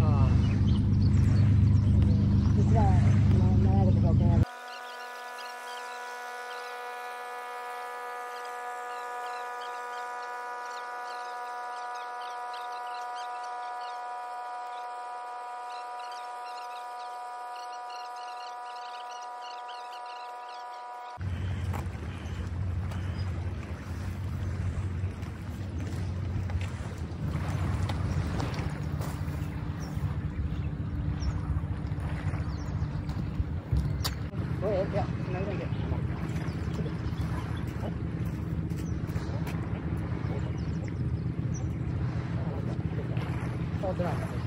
ああ。quadrado.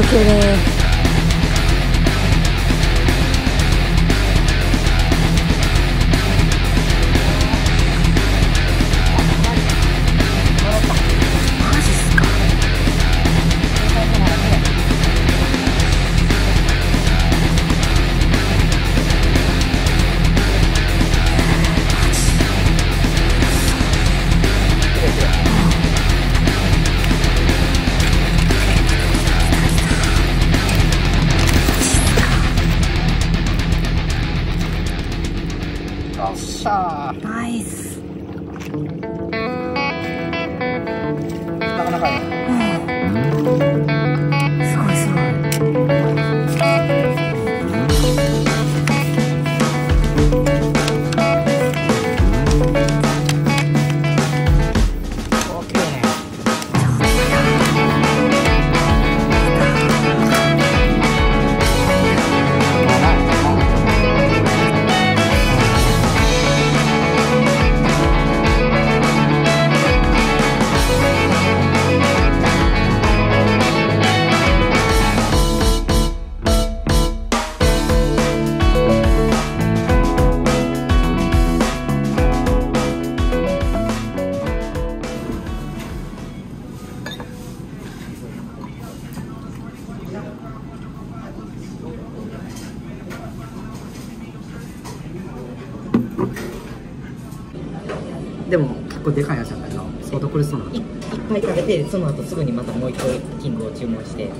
抜けねしゃーナイスなかなかでも結構でかいやつだけど相当苦しそうな。いっぱい食べてその後すぐにまたもう一個キングを注文して、うん、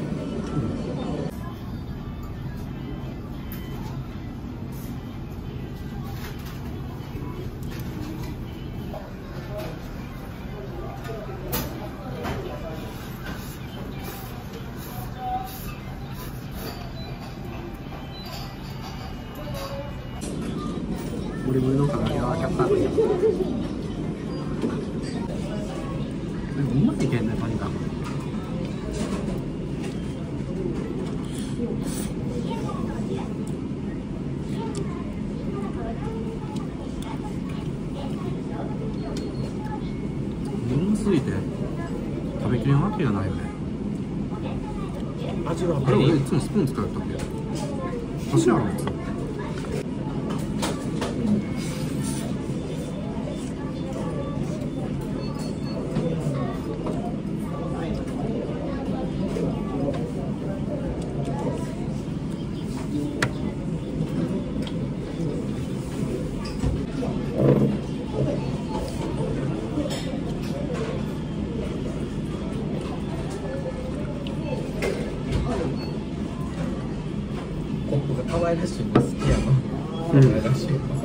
ボリボリの唐揚げは100%。飲まないけんねとにかく。ぎて。食べきわけないよね。味はあれ俺。いつもスプーン使う時。箸あるコップが可愛らしいんです。好きやのうん。可愛らしい